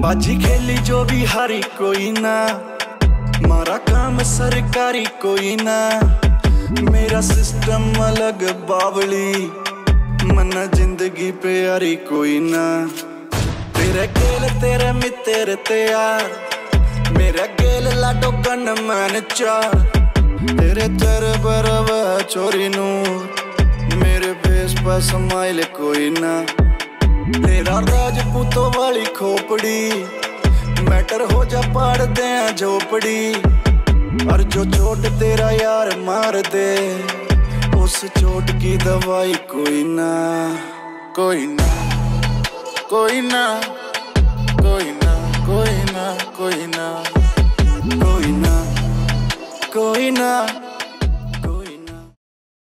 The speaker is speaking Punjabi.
बाजी खेली जो भी हारी कोई ना। मारा काम सरकारी कोई ना। मेरा सिस्टम अलग बावली। मना ज़िंदगी प्यारी कोई ना। तेरे गेल तेरे मित्र तैयार। मेरा गेल लाडो कन मन चार तेरे तेरे बरा ਚੋਰੀ ਨੂੰ। ਮੇਰੇ ਫੇਸ 'ਤੇ ਸਮਾਈਲ ਕੋਈ ਨਾ। ਤੇਰਾ ਰਾਜਪੂਤੋ ਵਾਲੀ ਖੋਪੜੀ, ਮੈਟਰ ਹੋ ਜਾ ਪੜਦੇ ਆ ਝੋਪੜੀ। ਅਰ ਜੋ ਚੋਟ ਤੇਰਾ ਯਾਰ ਮਾਰ ਦੇ, ਉਸ ਚੋਟ ਕੀ ਦਵਾਈ ਕੋਈ ਨਾ। ਕੋਈ ਨਾ ਕੋਈ ਨਾ ਕੋਈ ਨਾ ਕੋਈ ਨਾ ਕੋਈ ਨਾ। ਕੋਈ ਨਾ ਕੋਈ ਨਾ।